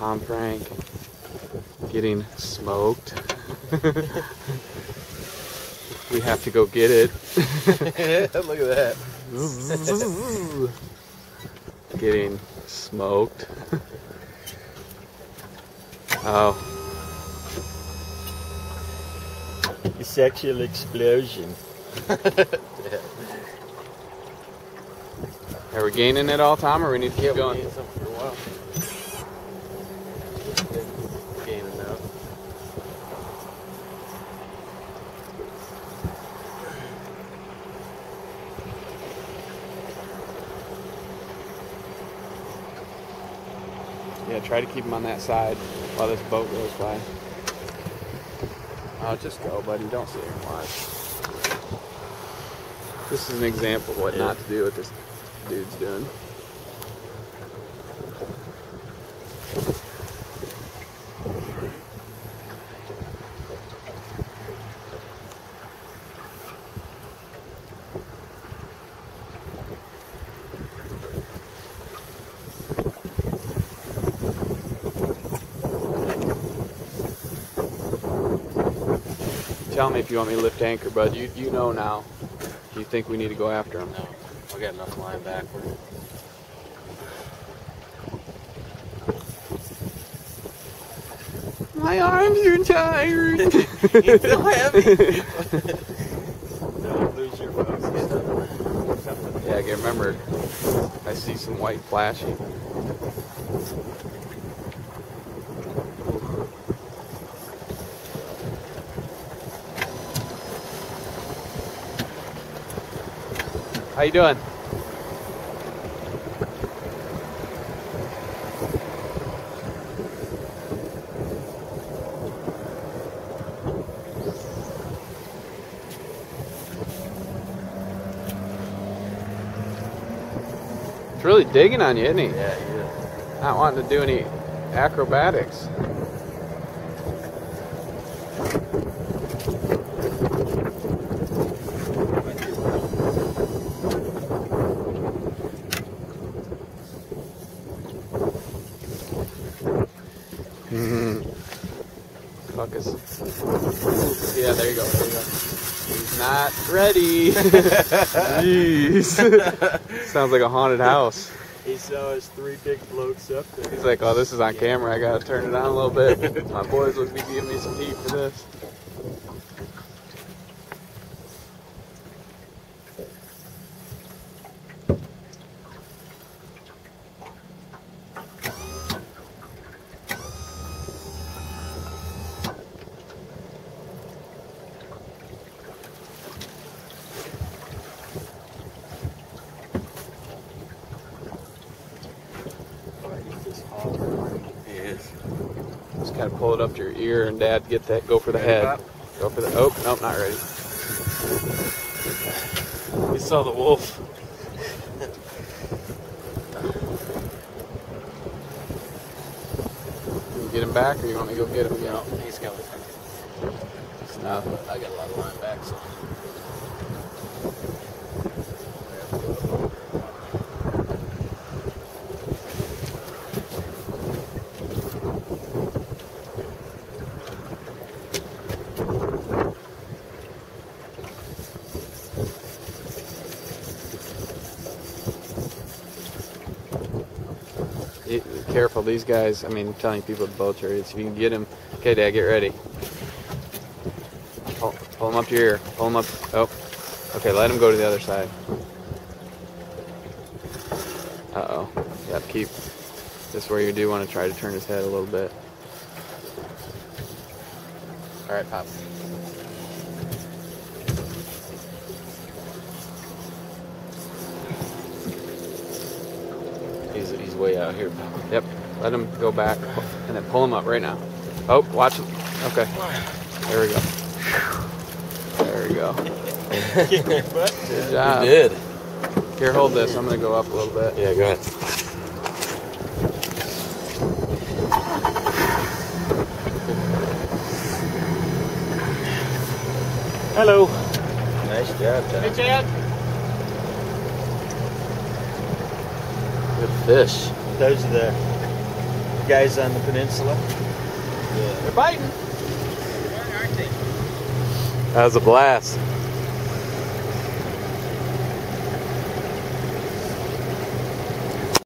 Tom Frank getting smoked. we have to go get it. Look at that. getting smoked. oh, A sexual explosion. are we gaining it all, Tom, or we need to keep going? Something for a while. Gaining now. Yeah, try to keep him on that side while this boat goes by. Oh, just go, buddy. Don't sit here and watch. This is an example of what Yeah. not to do what this dude's doing. Tell me if you want me to lift anchor, bud. You you know now. You think we need to go after him? No, I got enough line backward. My arms are tired. You feel heavy? Don't lose your focus. yeah, I remember. I see some white flashing. How you doing? It's really digging on you, isn't he? Yeah, yeah. Not wanting to do any acrobatics. Fuck is. Yeah, there you go. There you go. He's not ready. Jeez. Sounds like a haunted house. He saw his three big blokes up there. He's like, oh, this is on camera. I gotta turn it on a little bit. My boys would be giving me some heat for this. Just gotta pull it up to your ear, and Dad, get that. Go for the Ready, head. Pop? Go for the. Oh, nope, not ready. We saw the wolf. Get him back, or you want me to go get him? No, he's coming. No. I got a lot of line Y- Careful, these guys. I mean, I'm telling people to boats are. If you can get him. Okay, Dad, get ready. Pull, pull him up to your ear. Pull him up. Oh. Okay, let him go to the other side. Uh oh. Yep, keep. This is where you do want to try to turn his head a little bit. All right, Pop. He's, he's way out here. Yep. Let him go back and then pull him up right now. Oh, watch it. Okay. There we go. There we go. Good job. You did. Here, hold this. I'm gonna go up a little bit. Yeah, go ahead. Hello. Nice job, Tom. Chad. Good fish. Those are the The guys on the peninsula. They're biting. That was a blast.